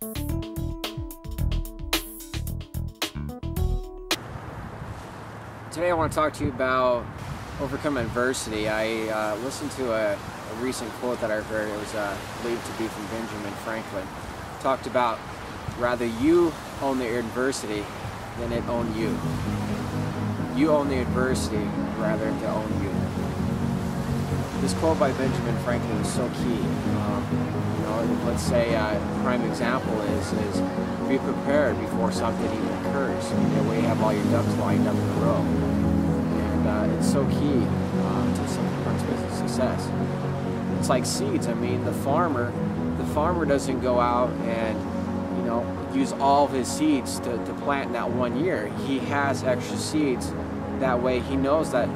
Today I want to talk to you about overcoming adversity. I uh, listened to a, a, recent quote that I heard. It was uh, believed to be from Benjamin Franklin. Talked about rather you own the adversity than it own you. You own the adversity rather than to own you. This quote by Benjamin Franklin is so key. Um, know, let's say uh, a prime example is is be prepared before something even occurs. You have all your ducks lined up in a row. And uh, it's so key uh, to some business success. It's like seeds. I mean, the farmer, the farmer doesn't go out and you know use all of his seeds to, to plant in that one year. He has extra seeds. That way he knows that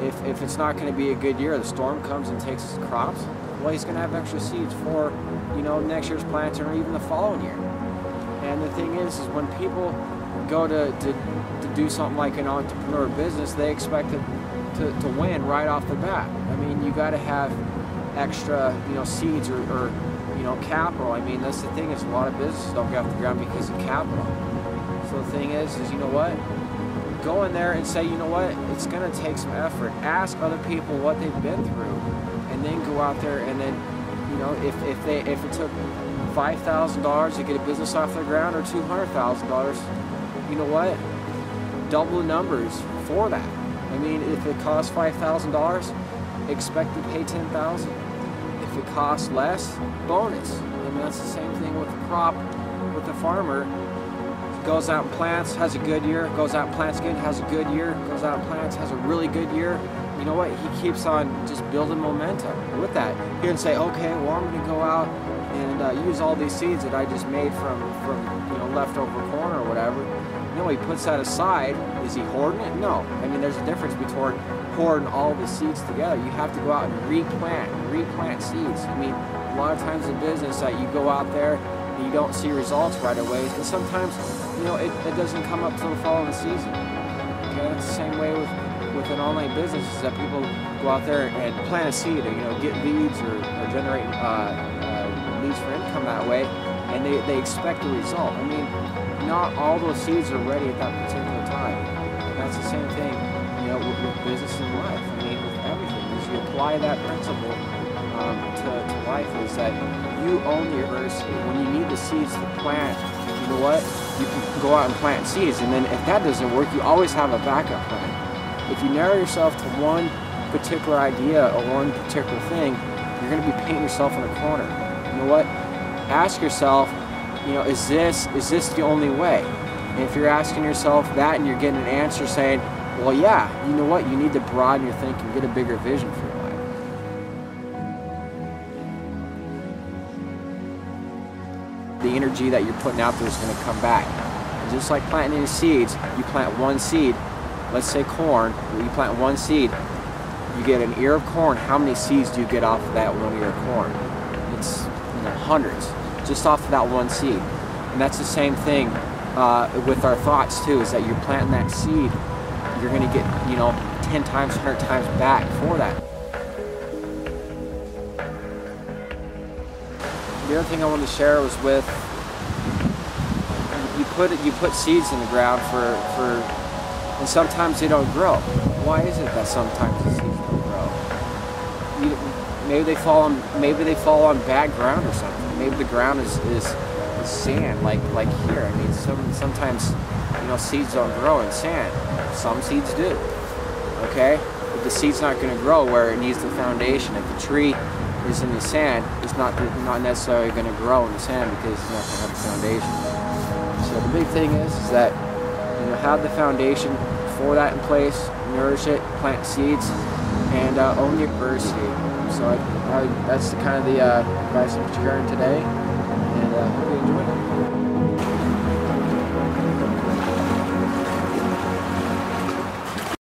if, if it's not going to be a good year, the storm comes and takes his crops, well, he's going to have extra seeds for, you know, next year's planting or even the following year. And the thing is, is when people go to, to, to do something like an entrepreneur business, they expect to, to, to win right off the bat. I mean, you got to have extra, you know, seeds or, or, you know, capital. I mean, that's the thing is a lot of businesses don't get off the ground because of capital. So the thing is, is you know what? Go in there and say, you know what? It's going to take some effort. Ask other people what they've been through, then go out there and then, you know, if, if they if it took $5,000 to get a business off the ground or $200,000, you know what? Double the numbers for that. I mean, if it costs $5,000, expect to pay 10000 If it costs less, bonus. I mean, that's the same thing with the crop, with the farmer. Goes out and plants, has a good year, goes out and plants again, has a good year, goes out and plants, has a really good year. You know what? He keeps on just building momentum with that. He can say, okay, well, I'm going to go out and uh, use all these seeds that I just made from, from you know leftover corn or whatever. No, he puts that aside. Is he hoarding it? No. I mean, there's a difference between hoarding all the seeds together. You have to go out and replant, replant seeds. I mean, a lot of times in business that you go out there and you don't see results right away, and sometimes know it, it doesn't come up till the following season. Okay, it's the same way with with an online business is that people go out there and plant a seed, or you know, get leads or, or generate. Uh, leads for income that way, and they, they expect a result. I mean, not all those seeds are ready at that particular time. That's the same thing, you know, with, with business and life. I mean, with everything, is you apply that principle um, to, to life, is that you own the adversity. When you need the seeds to plant, you know what? You can go out and plant seeds, and then if that doesn't work, you always have a backup plan. If you narrow yourself to one particular idea or one particular thing, you're going to be painting yourself in a corner you know what? Ask yourself, you know, is this is this the only way? And if you're asking yourself that and you're getting an answer saying, well, yeah, you know what? You need to broaden your thinking, get a bigger vision for energy that you're putting out there is going to come back. And just like planting any seeds, you plant one seed, let's say corn, you plant one seed, you get an ear of corn, how many seeds do you get off of that one ear of corn? It's know, hundreds just off of that one seed. And that's the same thing uh, with our thoughts too, is that you're planting that seed, you're gonna get, you know, 10 times, 100 times back for that. The other thing I wanted to share was with, you put you put seeds in the ground for, for and sometimes they don't grow. Why is it that sometimes the seeds don't grow? You, maybe they fall on maybe they fall on bad ground or something. Maybe the ground is, is, is sand like like here. I mean, some sometimes you know seeds don't grow in sand. Some seeds do. Okay, but the seed's not going to grow where it needs the foundation. If the tree is in the sand, it's not not necessarily going to grow in the sand because it's not going to have a foundation. The big thing is, is that you know have the foundation for that in place, nourish it, plant seeds, and uh, own your adversity. So I, I, that's the kind of the uh, advice I'm sharing today, and uh, hope you enjoy it.